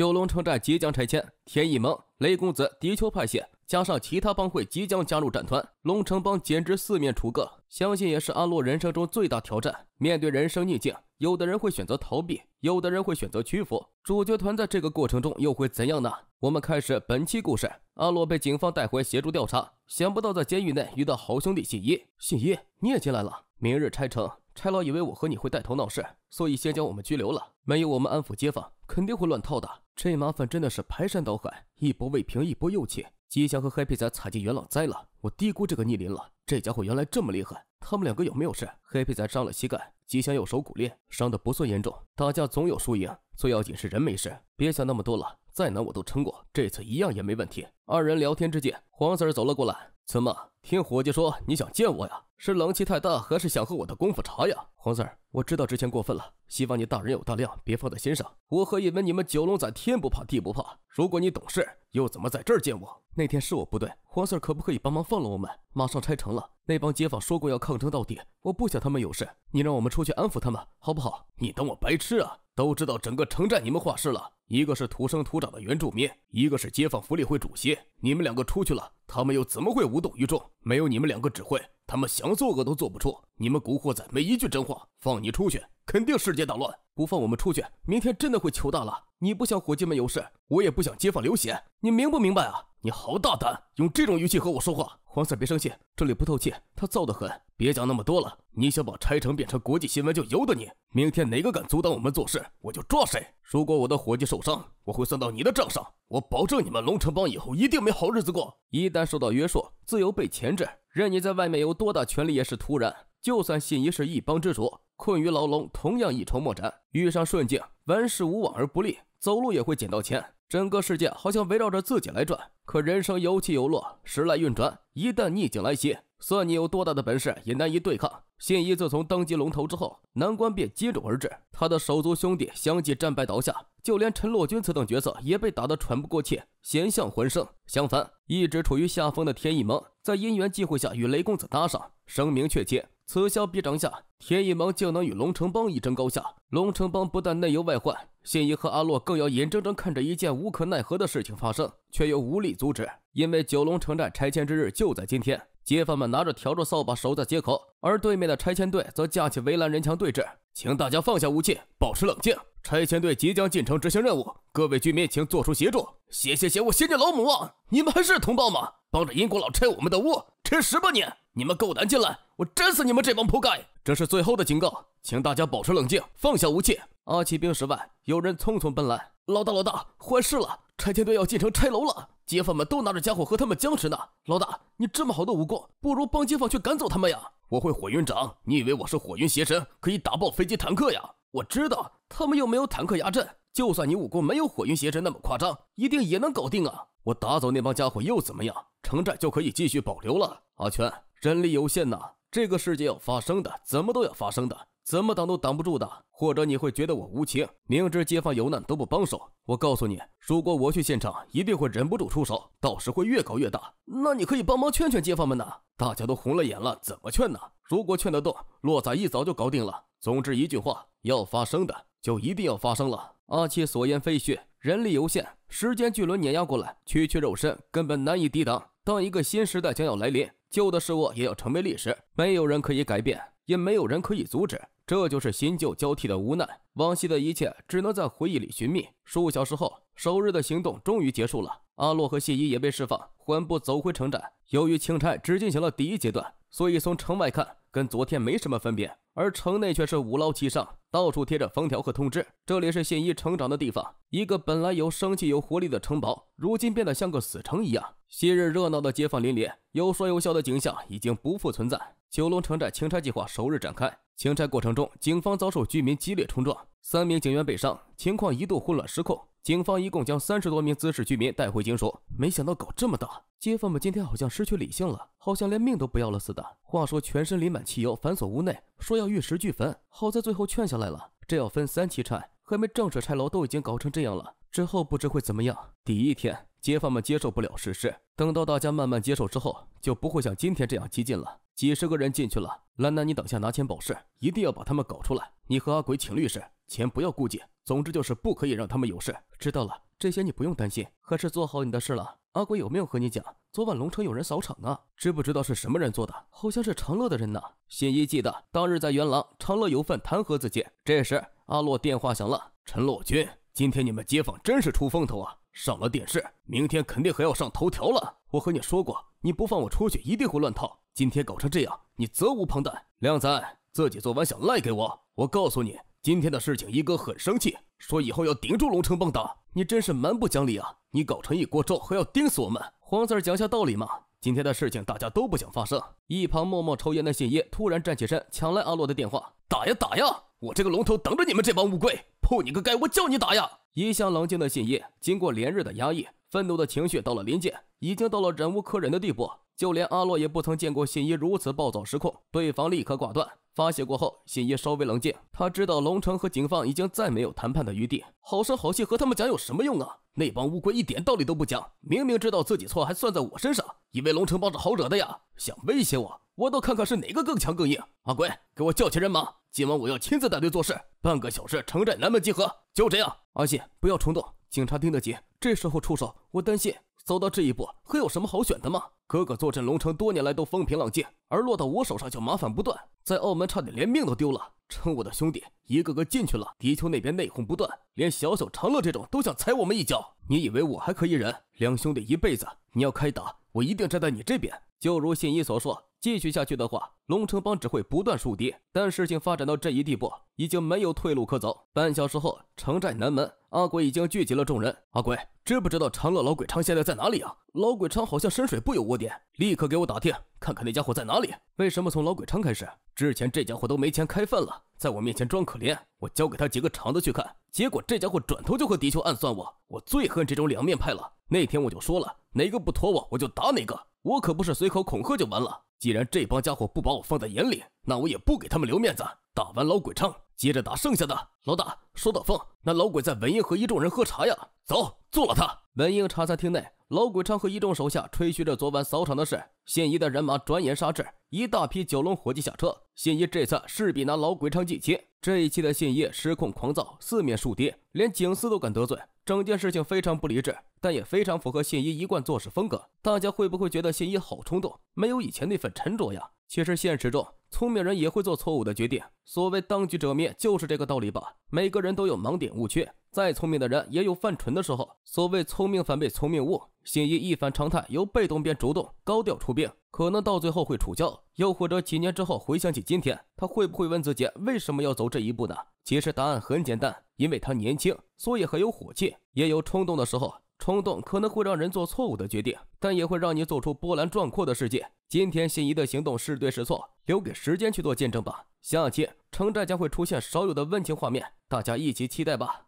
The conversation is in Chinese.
九龙城寨即将拆迁，天翼盟、雷公子、地球派系加上其他帮会即将加入战团，龙城帮简直四面楚歌。相信也是阿洛人生中最大挑战。面对人生逆境，有的人会选择逃避，有的人会选择屈服。主角团在这个过程中又会怎样呢？我们开始本期故事。阿洛被警方带回协助调查，想不到在监狱内遇到好兄弟信一。信一，你也进来了。明日拆城。差佬以为我和你会带头闹事，所以先将我们拘留了。没有我们安抚街坊，肯定会乱套的。这麻烦真的是排山倒海，一波未平，一波又起。吉祥和 Happy 仔踩进元朗栽了，我低估这个逆鳞了。这家伙原来这么厉害。他们两个有没有事？Happy 仔伤了膝盖，吉祥右手骨裂，伤的不算严重。打架总有输赢，最要紧是人没事。别想那么多了，再难我都撑过，这次一样也没问题。二人聊天之间，黄 Sir 走了过来。怎么？听伙计说你想见我呀？是冷气太大，还是想喝我的功夫茶呀？黄 Sir，我知道之前过分了，希望你大人有大量，别放在心上。我还以为你们九龙仔天不怕地不怕，如果你懂事，又怎么在这儿见我？那天是我不对，黄 Sir 可不可以帮忙放了我们？马上拆城了，那帮街坊说过要抗争到底，我不想他们有事，你让我们出去安抚他们，好不好？你当我白痴啊？都知道整个城寨你们画师了，一个是土生土长的原住民，一个是街坊福利会主席，你们两个出去了，他们又怎么会无动于衷？没有你们两个指挥，他们想作恶都做不出。你们古惑仔没一句真话，放你出去，肯定世界大乱。不放我们出去，明天真的会球大了。你不想伙计们有事，我也不想街坊流血，你明不明白啊？你好大胆，用这种语气和我说话。黄 Sir 别生气，这里不透气，他燥得很。别讲那么多了，你想把拆城变成国际新闻就由得你。明天哪个敢阻挡我们做事，我就抓谁。如果我的伙计受伤，我会算到你的账上。我保证你们龙城帮以后一定没好日子过。一旦受到约束，自由被钳制，任你在外面有多大权力也是徒然。就算信一是一帮之主，困于牢笼同样一筹莫展。遇上顺境，万事无往而不利，走路也会捡到钱。整个世界好像围绕着自己来转，可人生有起有落，时来运转，一旦逆境来袭，算你有多大的本事也难以对抗。信一自从登基龙头之后，难关便接踵而至，他的手足兄弟相继战败倒下，就连陈洛君此等角色也被打得喘不过气，险象环生。相反，一直处于下风的天意盟，在因缘际会下与雷公子搭上，声名鹊起。此消彼长下，天翼盟竟能与龙城帮一争高下。龙城帮不但内忧外患，信一和阿洛更要眼睁睁看着一件无可奈何的事情发生，却又无力阻止。因为九龙城寨拆迁之日就在今天，街坊们拿着笤帚扫把守在街口，而对面的拆迁队则架起围栏人墙对峙。请大家放下武器，保持冷静。拆迁队即将进城执行任务，各位居民请做出协助。谢谢谢，我谢你老母啊！你们还是同胞吗？帮着英国佬拆我们的屋，吃屎吧你！你们够胆进来，我整死你们这帮仆街！这是最后的警告，请大家保持冷静，放下武器。阿奇兵室外，有人匆匆奔来。老大，老大，坏事了！拆迁队要进城拆楼了，街坊们都拿着家伙和他们僵持呢。老大，你这么好的武功，不如帮街坊去赶走他们呀！我会火云掌，你以为我是火云邪神，可以打爆飞机坦克呀？我知道，他们又没有坦克压阵，就算你武功没有火云邪神那么夸张，一定也能搞定啊！我打走那帮家伙又怎么样？城寨就可以继续保留了。阿全。人力有限呐，这个世界要发生的，怎么都要发生的，怎么挡都挡不住的。或者你会觉得我无情，明知街坊有难都不帮手。我告诉你，如果我去现场，一定会忍不住出手，到时会越搞越大。那你可以帮忙劝劝街坊们呐。大家都红了眼了，怎么劝呢？如果劝得动，洛仔一早就搞定了。总之一句话，要发生的就一定要发生了。阿七所言非虚，人力有限，时间巨轮碾压过来，区区肉身根本难以抵挡。当一个新时代将要来临。旧的事物也要成为历史，没有人可以改变，也没有人可以阻止。这就是新旧交替的无奈。往昔的一切只能在回忆里寻觅。数小时后，首日的行动终于结束了。阿洛和谢伊也被释放，缓步走回城寨。由于清拆只进行了第一阶段，所以从城外看跟昨天没什么分别，而城内却是五捞七上，到处贴着封条和通知。这里是信一成长的地方，一个本来有生气有活力的城堡，如今变得像个死城一样。昔日热闹的街坊邻里，有说有笑的景象已经不复存在。九龙城寨清拆计划首日展开，清拆过程中，警方遭受居民激烈冲撞，三名警员被伤，情况一度混乱失控。警方一共将三十多名滋事居民带回警署，没想到搞这么大，街坊们今天好像失去理性了，好像连命都不要了似的。话说全身淋满汽油，反锁屋内，说要玉石俱焚，好在最后劝下来了。这要分三期拆，还没正式拆楼，都已经搞成这样了，之后不知会怎么样。第一天。街坊们接受不了事实，等到大家慢慢接受之后，就不会像今天这样激进了。几十个人进去了，兰兰，你等下拿钱保释，一定要把他们搞出来。你和阿鬼请律师，钱不要顾忌，总之就是不可以让他们有事。知道了，这些你不用担心，还是做好你的事了。阿鬼有没有和你讲，昨晚龙城有人扫场啊？知不知道是什么人做的？好像是长乐的人呢。信一记得当日在元朗，长乐有份弹劾自己。这时阿洛电话响了，陈洛军，今天你们街坊真是出风头啊，上了电视，明天肯定还要上头条了。我和你说过，你不放我出去，一定会乱套。今天搞成这样，你责无旁贷。靓仔自己昨晚想赖给我，我告诉你。今天的事情，一哥很生气，说以后要顶住龙城帮打。你真是蛮不讲理啊！你搞成一锅粥，还要盯死我们？黄四讲下道理嘛。今天的事情大家都不想发生。一旁默默抽烟的信一突然站起身，抢来阿洛的电话：“打呀打呀！我这个龙头等着你们这帮乌龟！破你个盖！我叫你打呀！”一向冷静的信一，经过连日的压抑，愤怒的情绪到了临界，已经到了忍无可忍的地步。就连阿洛也不曾见过信一如此暴躁失控，对方立刻挂断。发泄过后，新一稍微冷静，他知道龙城和警方已经再没有谈判的余地。好声好气和他们讲有什么用啊？那帮乌龟一点道理都不讲，明明知道自己错，还算在我身上，以为龙城帮是好惹的呀？想威胁我？我倒看看是哪个更强更硬。阿鬼，给我叫起人马，今晚我要亲自带队做事，半个小时城寨南门集合，就这样。阿信，不要冲动，警察盯得紧，这时候出手，我担心。走到这一步，还有什么好选的吗？哥哥坐镇龙城多年来都风平浪静，而落到我手上就麻烦不断，在澳门差点连命都丢了。趁我的兄弟一个个进去了，敌酋那边内讧不断，连小小长乐这种都想踩我们一脚。你以为我还可以忍？两兄弟一辈子，你要开打，我一定站在你这边。就如信一所说，继续下去的话，龙城帮只会不断树敌。但事情发展到这一地步，已经没有退路可走。半小时后，城寨南门，阿鬼已经聚集了众人。阿鬼。知不知道长乐老鬼昌现在在哪里啊？老鬼昌好像深水埗有窝点，立刻给我打听，看看那家伙在哪里。为什么从老鬼昌开始？之前这家伙都没钱开饭了，在我面前装可怜，我交给他几个厂子去看，结果这家伙转头就和敌酋暗算我。我最恨这种两面派了。那天我就说了，哪个不妥我，我就打哪个。我可不是随口恐吓就完了。既然这帮家伙不把我放在眼里，那我也不给他们留面子。打完老鬼昌，接着打剩下的。老大，收到风，那老鬼在文英和一众人喝茶呀。走。做了他。文英茶餐厅内，老鬼昌和一众手下吹嘘着昨晚扫场的事。信一的人马转眼杀至，一大批九龙伙计下车。信一这次势必拿老鬼昌祭旗。这一期的信一失控狂躁，四面树敌，连警司都敢得罪。整件事情非常不理智，但也非常符合信一一贯做事风格。大家会不会觉得信一好冲动，没有以前那份沉着呀？其实现实中，聪明人也会做错误的决定。所谓当局者迷，就是这个道理吧。每个人都有盲点误区。再聪明的人也有犯蠢的时候。所谓聪明反被聪明误，信一一反常态，由被动变主动，高调出兵，可能到最后会出教。又或者几年之后回想起今天，他会不会问自己为什么要走这一步呢？其实答案很简单，因为他年轻，所以很有火气，也有冲动的时候。冲动可能会让人做错误的决定，但也会让你做出波澜壮阔的世界。今天心仪的行动是对是错，留给时间去做见证吧。下期城寨将会出现少有的温情画面，大家一起期待吧。